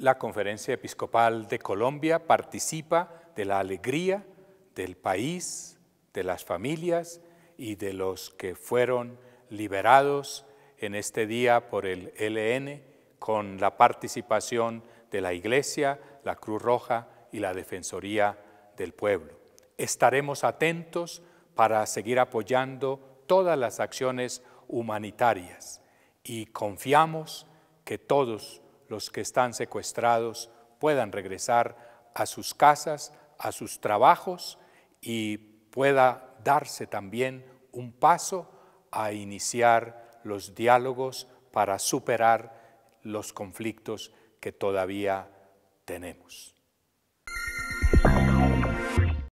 La Conferencia Episcopal de Colombia participa de la alegría del país, de las familias y de los que fueron liberados en este día por el LN con la participación de la Iglesia, la Cruz Roja y la Defensoría del Pueblo. Estaremos atentos para seguir apoyando todas las acciones humanitarias y confiamos que todos los que están secuestrados puedan regresar a sus casas, a sus trabajos y pueda darse también un paso a iniciar los diálogos para superar los conflictos que todavía tenemos.